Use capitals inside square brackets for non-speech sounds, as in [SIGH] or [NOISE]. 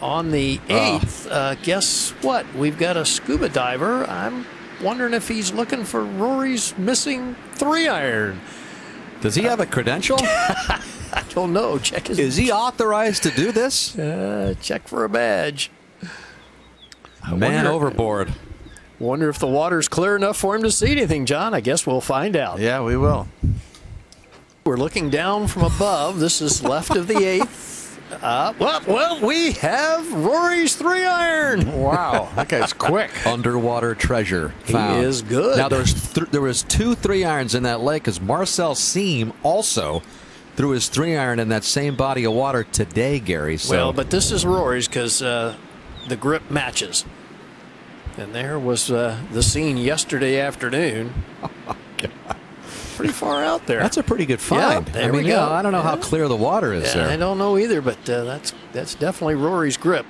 On the 8th, uh, guess what? We've got a scuba diver. I'm wondering if he's looking for Rory's missing three iron. Does he have a credential? [LAUGHS] I don't know. Check his. Is he authorized to do this? Uh, check for a badge. Man wonder- overboard. Wonder if the water's clear enough for him to see anything, John. I guess we'll find out. Yeah, we will. We're looking down from above. This is left of the [LAUGHS] eighth. Uh, well, well, we have Rory's three iron. Wow, that guy's quick. [LAUGHS] Underwater treasure He is good. Now there's th- there was two three irons in that lake because Marcel Siem also threw his three iron in that same body of water today, Gary. So Well, but this is Rory's because uh, the grip matches. And there was uh, the scene yesterday afternoon. Pretty far out there. that's a pretty good find. Yeah, there I mean, we you go. know, I don't know how clear the water is Yeah, I don't know either, but uh, that's that's definitely Rory's grip.